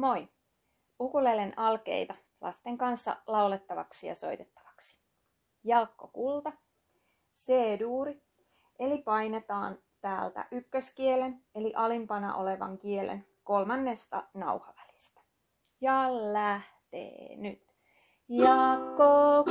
Moi! Ukulelen alkeita lasten kanssa laulettavaksi ja soitettavaksi. Jalkko kulta, C-duuri, eli painetaan täältä ykköskielen eli alimpana olevan kielen kolmannesta nauhavälistä. Ja lähtee nyt. Jakko